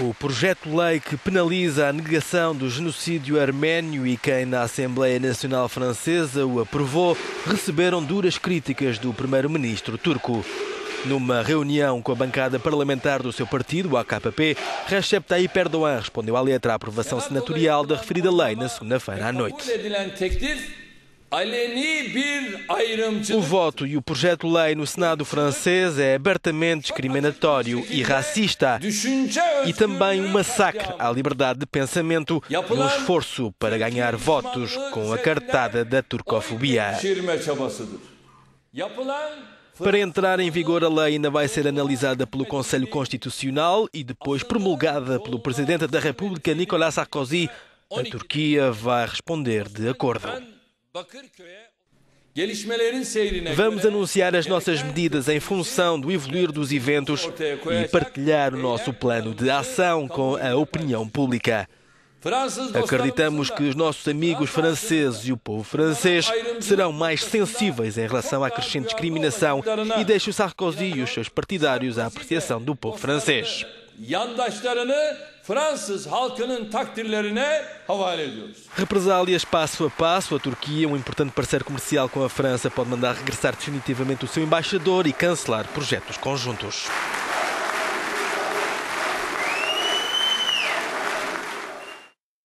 O projeto-lei que penaliza a negação do genocídio arménio e quem na Assembleia Nacional Francesa o aprovou receberam duras críticas do primeiro-ministro turco. Numa reunião com a bancada parlamentar do seu partido, o AKP, Recep Tayyip Erdogan respondeu à letra à aprovação senatorial da referida lei na segunda-feira à noite. O voto e o projeto de lei no Senado francês é abertamente discriminatório e racista e também um massacre à liberdade de pensamento num esforço para ganhar votos com a cartada da turcofobia. Para entrar em vigor, a lei ainda vai ser analisada pelo Conselho Constitucional e depois promulgada pelo Presidente da República, Nicolas Sarkozy. A Turquia vai responder de acordo. Vamos anunciar as nossas medidas em função do evoluir dos eventos e partilhar o nosso plano de ação com a opinião pública. Acreditamos que os nossos amigos franceses e o povo francês serão mais sensíveis em relação à crescente discriminação e deixam Sarkozy e os seus partidários à apreciação do povo francês. Fransız halkının takdirlerine havale ediyoruz. Represálias passo a passo, a Turquia, um importante parceiro comercial com a França, pode mandar regressar definitivamente o seu embaixador e cancelar projetos conjuntos.